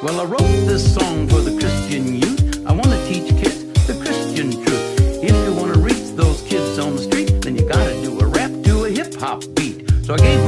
Well, I wrote this song for the Christian youth. I want to teach kids the Christian truth. If you want to reach those kids on the street, then you got to do a rap to a hip hop beat. So I gave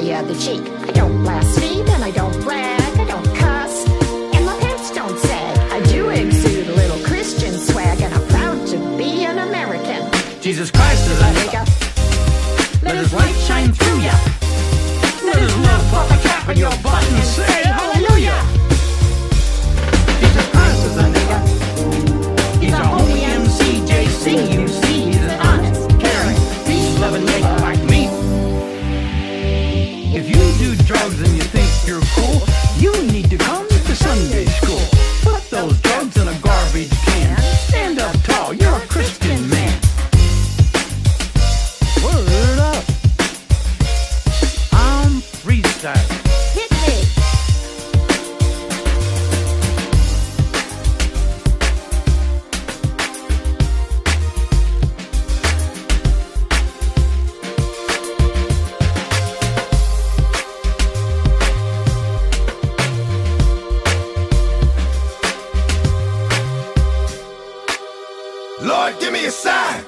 the other cheek. I don't blaspheme and I don't brag, I don't cuss, and my pants don't sag. I do exude a little Christian swag, and I'm proud to be an American. Jesus Christ is a Let his light shine through ya. do drugs and you think you're cool. Lord, give me a sign.